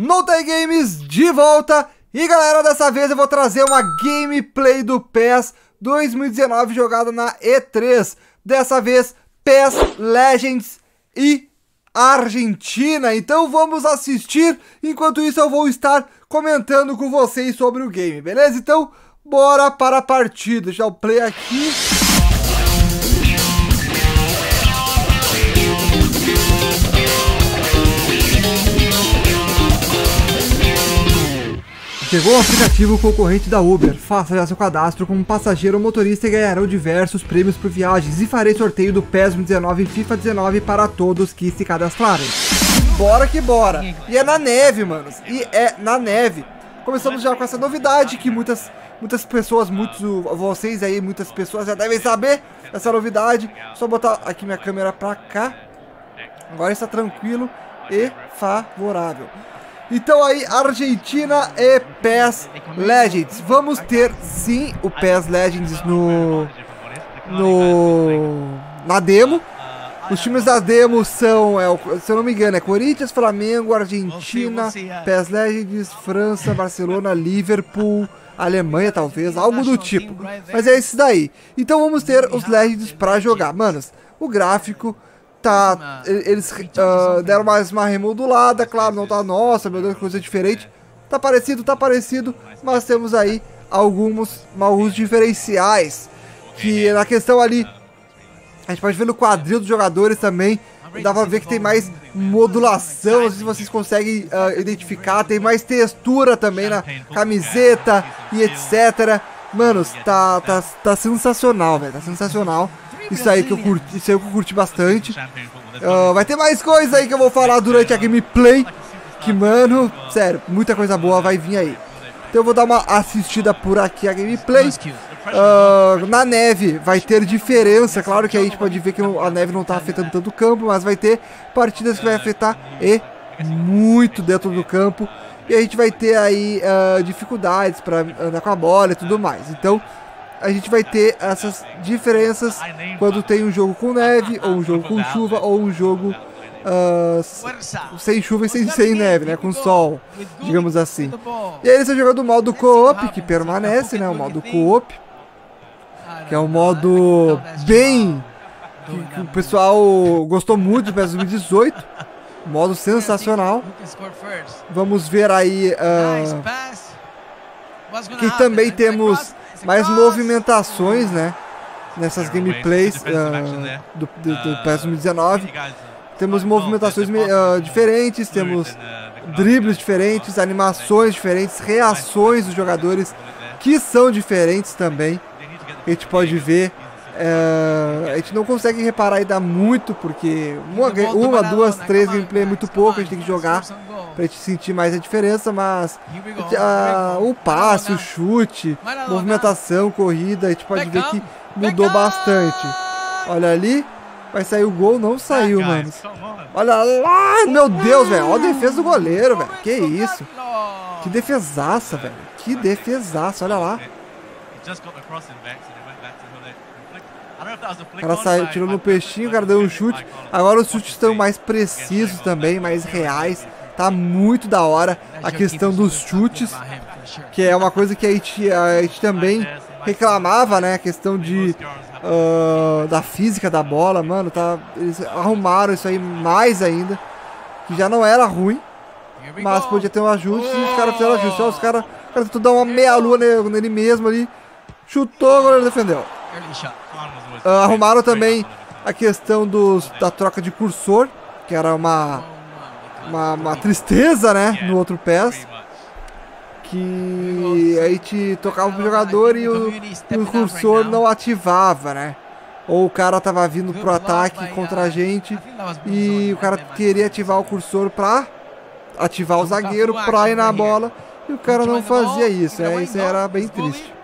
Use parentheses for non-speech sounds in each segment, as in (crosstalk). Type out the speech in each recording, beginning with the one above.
Multi Games de volta e galera, dessa vez eu vou trazer uma gameplay do PES 2019 jogada na E3. Dessa vez, PES Legends e Argentina. Então vamos assistir, enquanto isso eu vou estar comentando com vocês sobre o game, beleza? Então bora para a partida, deixa o play aqui. Chegou o aplicativo concorrente da Uber. Faça já seu cadastro como passageiro ou motorista e ganharão diversos prêmios por viagens. E farei sorteio do PES 19 e FIFA 19 para todos que se cadastrarem. Bora que bora! E é na neve, manos. E é na neve. Começamos já com essa novidade que muitas, muitas pessoas, muitos vocês aí, muitas pessoas já devem saber essa novidade. Só botar aqui minha câmera pra cá. Agora está tranquilo e favorável. Então aí, Argentina e PES Legends. Vamos ter sim o PES Legends no, no na demo. Os times da demo são, é, se eu não me engano, é Corinthians, Flamengo, Argentina, PES Legends, França, Barcelona, Liverpool, Alemanha talvez, algo do tipo. Mas é esse daí. Então vamos ter os Legends para jogar. Manos, o gráfico tá. Eles uh, deram mais uma remodulada, claro, não tá nossa, meu Deus, coisa diferente. Tá parecido, tá parecido, mas temos aí alguns maus diferenciais. Que na questão ali, a gente pode ver no quadril dos jogadores também. Dá pra ver que tem mais modulação, não sei se vocês conseguem uh, identificar. Tem mais textura também na camiseta e etc. Manos, tá, tá, tá sensacional, velho. Tá sensacional. Isso aí que eu curti, isso aí que eu curti bastante. Uh, vai ter mais coisa aí que eu vou falar durante a gameplay. Que, mano, sério, muita coisa boa vai vir aí. Então eu vou dar uma assistida por aqui a gameplay. Uh, na neve vai ter diferença, claro que aí a gente pode ver que a neve não está afetando tanto o campo, mas vai ter partidas que vai afetar e muito dentro do campo. E a gente vai ter aí uh, dificuldades para andar com a bola e tudo mais. Então a gente vai ter essas diferenças quando tem um jogo com neve, ou um jogo com chuva, ou um jogo uh, sem chuva e sem, sem neve, né? Com sol, digamos assim. E aí eles estão jogando o modo co-op, que permanece, né? O modo co-op, que é um modo bem... Que, que, o pessoal gostou muito do PES 2018. Modo sensacional. Vamos ver aí... Uh, que também temos mais movimentações, né? Nessas gameplays uh, do, do, do PS 2019. Temos movimentações uh, diferentes, temos dribles diferentes, animações diferentes, reações dos jogadores que são diferentes também. A gente pode ver. Uh, a gente não consegue reparar ainda muito, porque uma, uma duas, três gameplay é muito pouco, a gente tem que jogar pra gente sentir mais a diferença, mas uh, o passe, o chute, movimentação, corrida, a gente pode ver que mudou bastante. Olha ali, vai sair o gol, não saiu, mano. Olha lá, meu Deus, velho, olha a defesa do goleiro, velho, que isso. Que defesaça, velho, que defesaça, olha lá. O cara saiu, tirou no peixinho, o cara deu um chute. Agora os chutes estão mais precisos também, mais reais. Tá muito da hora a questão dos chutes, que é uma coisa que a gente, a gente também reclamava, né? A questão de uh, da física da bola, mano, tá, eles arrumaram isso aí mais ainda, que já não era ruim, mas podia ter um ajuste e os caras fizeram ajuste. Os caras cara tentou dar uma meia lua nele, nele mesmo ali, chutou, agora ele defendeu. Uh, arrumaram também a questão dos, da troca de cursor, que era uma uma, uma tristeza, né? No outro PES. Que a gente tocava pro jogador e o, o cursor não ativava, né? Ou o cara tava vindo pro ataque contra a gente e o cara queria ativar o cursor pra ativar o zagueiro pra ir na bola e o cara não fazia isso. É, isso era bem triste.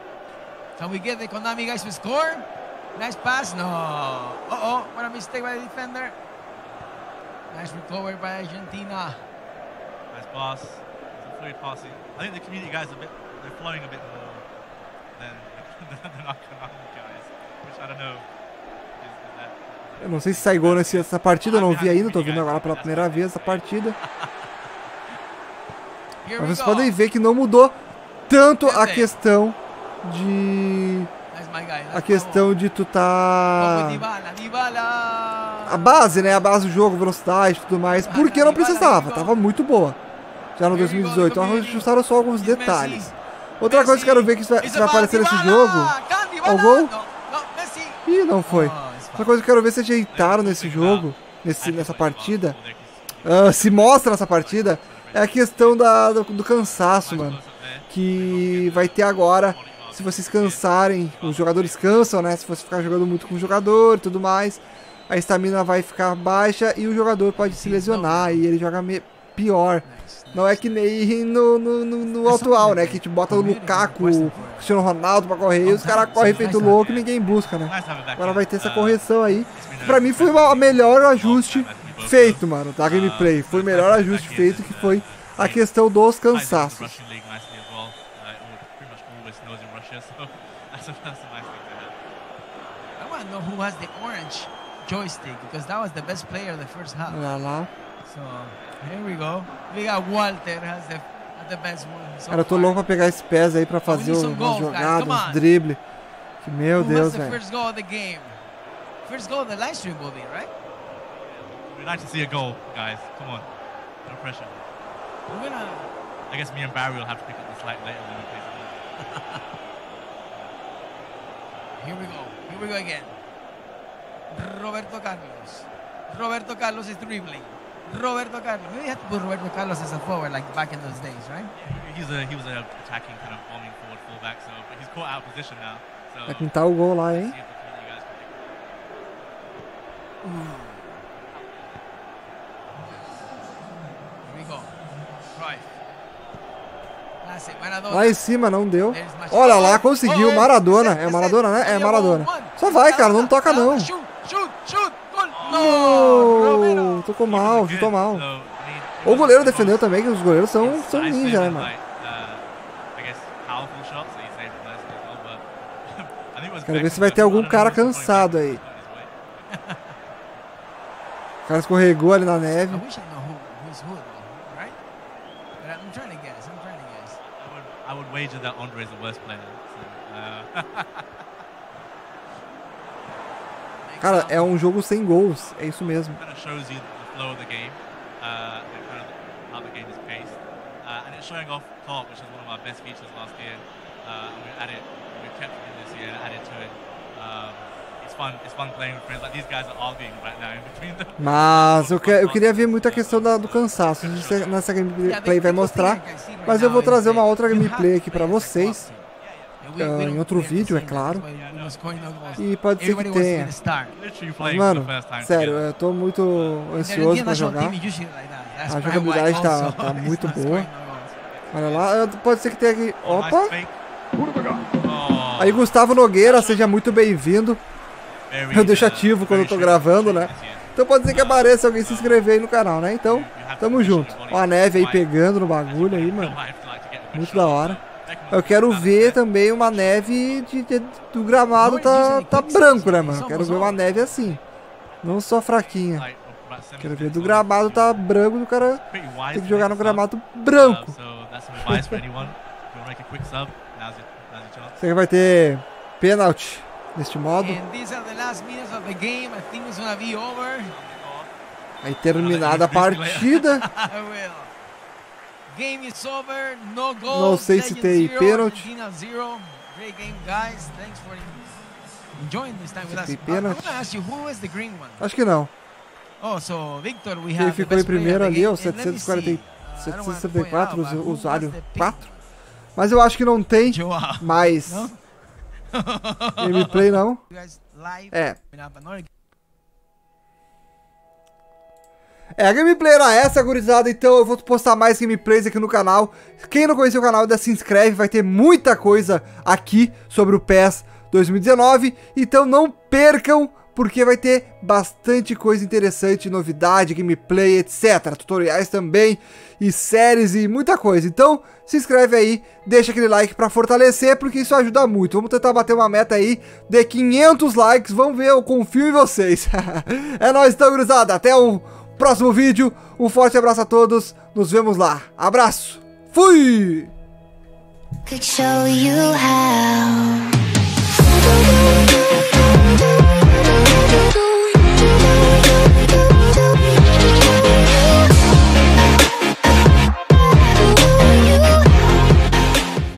Can we get the Konami guys to score? Nice pass. No. Uh oh, what a mistake by the defender. Nice recovery by Argentina. Nice pass. It's a fluid passing. I think the community guys are a bit, they're flowing a bit more than, (laughs) than our Konami guys, which I don't know. Eu não sei se sai gol nessa partida, eu não vi ainda, tô vendo agora pela primeira vez essa partida. (laughs) Mas vocês podem ver que não mudou tanto a questão de... A questão de tu tá... A base, né? A base do jogo, velocidade e tudo mais. Porque não precisava, tava muito boa. Já no 2018. Então ajustaram só alguns detalhes. Outra coisa que eu quero ver que vai, vai aparecer nesse jogo... É o gol? Ih, não foi. Outra coisa que eu quero ver se ajeitaram nesse jogo, nesse, nessa partida, uh, se mostra nessa partida, é a questão da, do, do cansaço, mano. Que vai ter agora, se vocês cansarem, os jogadores cansam, né? Se você ficar jogando muito com o jogador e tudo mais, a estamina vai ficar baixa e o jogador pode se lesionar e ele joga pior. Não é que nem no, no, no, no atual, né? Que te bota o Lukaku, o Cristiano Ronaldo pra correr e os caras correm feito louco e ninguém busca, né? Agora vai ter essa correção aí. Pra mim foi o melhor ajuste feito, mano, da gameplay. Foi o melhor ajuste feito que foi a questão dos cansaços. Joystick because that was the best player the first half. Olha lá. So, here we go. We got Walter has the, the best one. So Cara, eu tô louco pra pegar esses pés aí pra fazer o, umas jogadas, uns drible. Que, meu Who Deus, velho. First goal of the game. First goal of the live stream will be, right? We'd like to see a goal, guys. Come on. No pressure. We're gonna... I guess me and Barry will have to pick up the slack later when we play (laughs) Here we go. Here we go again. Roberto Carlos. Roberto Carlos is dribbling. Roberto Carlos. We had to put Roberto Carlos as a forward like back in those days, right? He's a, he was an attacking kind of bombing forward fullback, so but he's caught out of position now. So Vai pintar o gol lá, hein? Lá em cima não deu. Olha lá, conseguiu. Maradona. É Maradona, né? É Maradona. Só vai, cara. Não toca, não. Oh, tocou mal, chutou mal. O goleiro defendeu também, que os goleiros são, são ninja, né, mano? (laughs) Quero ver se vai ter algum cara cansado aí. O cara escorregou ali na neve. I would wager that Andre is the worst player. So, uh... (laughs) Cara, é um jogo sem gols, é isso mesmo. Mas eu, que, eu queria ver muito a questão da, do cansaço. Nessa gameplay vai mostrar. Mas eu vou trazer uma outra gameplay aqui pra vocês uh, em outro vídeo, é claro. E pode ser que tenha. Mas, mano, sério, eu tô muito ansioso pra jogar. A jogabilidade tá, tá (laughs) muito boa. Olha lá, pode ser que tenha aqui. Opa! Aí, Gustavo Nogueira, seja muito bem-vindo. Eu deixo ativo quando eu tô gravando, né? Então pode ser que apareça alguém se inscrever aí no canal, né? Então, tamo junto. Ó a neve aí pegando no bagulho aí, mano. Muito da hora. Eu quero ver também uma neve de, de, do gramado tá, tá branco, né, mano? Quero ver uma neve assim. Não só fraquinha. Quero ver do gramado tá branco do cara tem que jogar no gramado branco. Será que vai ter pênalti neste modo? Aí terminada a partida. (laughs) Game is over, no goal. Não sei se tem pênalti. Tem pênalti? Acho que não. Oh, so Victor, we have Quem ficou em primeiro ali, o 744, usuário 4. Mas eu acho que não tem mais (laughs) gameplay não. É. É, a gameplay era essa, gurizada, então eu vou postar mais gameplays aqui no canal. Quem não conheceu o canal, ainda se inscreve, vai ter muita coisa aqui sobre o PES 2019. Então não percam, porque vai ter bastante coisa interessante, novidade, gameplay, etc. Tutoriais também, e séries e muita coisa. Então se inscreve aí, deixa aquele like pra fortalecer, porque isso ajuda muito. Vamos tentar bater uma meta aí de 500 likes, vamos ver, eu confio em vocês. (laughs) é nóis então, gurizada, até o próximo vídeo. Um forte abraço a todos. Nos vemos lá. Abraço. Fui! Could show you how.